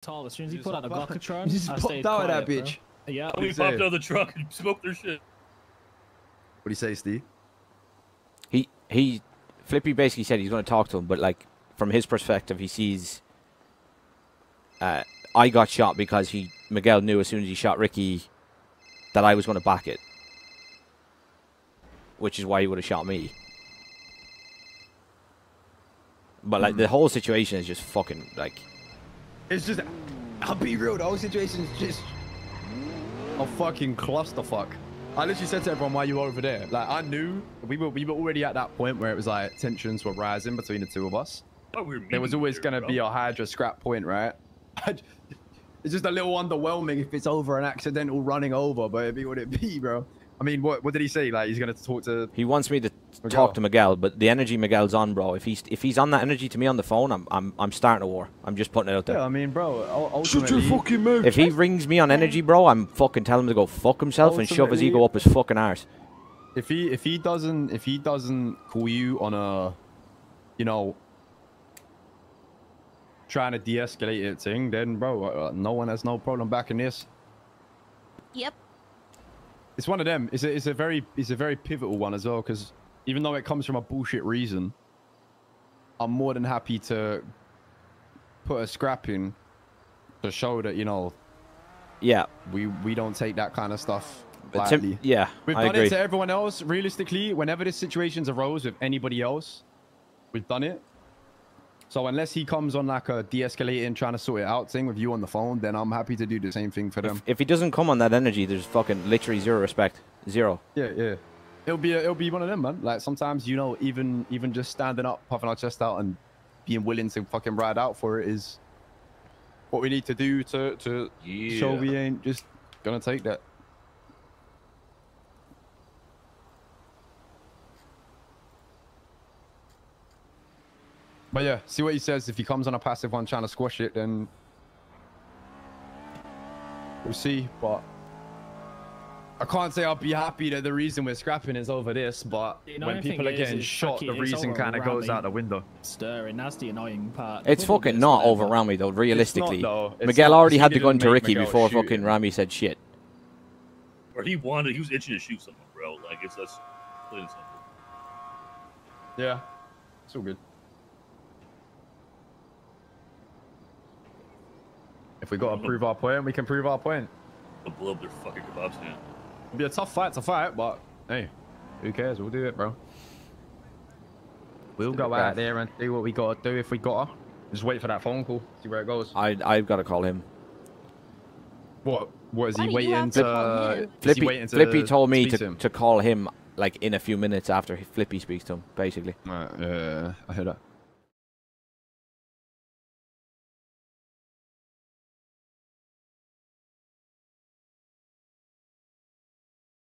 Tall. As soon as he You put out a hop out- Glocatron, You just I popped stayed out of quiet, that bro. bitch. Yeah. We popped out of the truck and smoked their shit. What do you say, Steve? He he, Flippy basically said he's going to talk to him, but like from his perspective, he sees. Uh, I got shot because he Miguel knew as soon as he shot Ricky that I was going to back it, which is why he would have shot me. But like the whole situation is just fucking like It's just, I'll be real, the whole situation's just a fucking clusterfuck. I literally said to everyone, why you over there? Like, I knew we were we were already at that point where it was like tensions were rising between the two of us. Oh, There was always going to be a Hydra scrap point, right? it's just a little underwhelming if it's over an accidental running over, but it'd be what it be, bro. I mean, what what did he say? Like, he's going to talk to. he wants me to Miguel. talk to Miguel, but the energy Miguel's on, bro. If he's if he's on that energy to me on the phone, I'm I'm I'm starting a war. I'm just putting it out there. Yeah, I mean, bro, ul- fucking mouth. If he rings me on energy, bro, I'm fucking telling him to go fuck himself and shove his ego up his fucking arse. if he if he doesn't if he doesn't call you on a you know trying to de-escalate it thing then bro uh, no one has no problem backing this Yep. it's one of them it's a, it's a very it's a very pivotal one as well because even though it comes from a bullshit reason i'm more than happy to put a scrap in to show that you know Yeah, we we don't take that kind of stuff but Tim- lightly yeah, We've I done agree. it to everyone else. Realistically, whenever this situation's arose with anybody else, we've done it. So unless he comes on like a de-escalating, trying to sort it out thing with you on the phone, then I'm happy to do the same thing for them. if, if he doesn't come on that energy, there's fucking literally zero respect, zero. Yeah, yeah. It'll be it'll be one of them, man. Like sometimes you know, even even just standing up, puffing our chest out, and being willing to fucking ride out for it is what we need to do to to show we ain't just gonna take that. But yeah, see what he says. If he comes on a passive one trying to squash it, then we'll see. But I can't say I'll be happy that the reason we're scrapping is over this. But The annoying when people are getting it's shot, the reason kind of goes out the window. Stirring. That's the annoying part. It's fucking not whatever. over Rami though. Realistically, though. Miguel not, 'cause already had the didn't gun to Ricky Miguel before shoot fucking him. Rami said shit. Or he wanted, he was itching to shoot someone, bro. Like it's that's plain and simple. Yeah, it's all good. If we got to prove our point, we can prove our point. They'll blow up their fucking kebab stand. It'll be a tough fight to fight, but hey, who cares? We'll do it, bro. We'll go out there and do what we gotta do if we gotta. Just wait for that phone call, see where it goes. I I've got to call him. What? What is he do waiting to call is he Flippy waiting to Flippy told me speak to, to call him like in a few minutes after Flippy speaks to him, basically. Right, yeah, I heard that.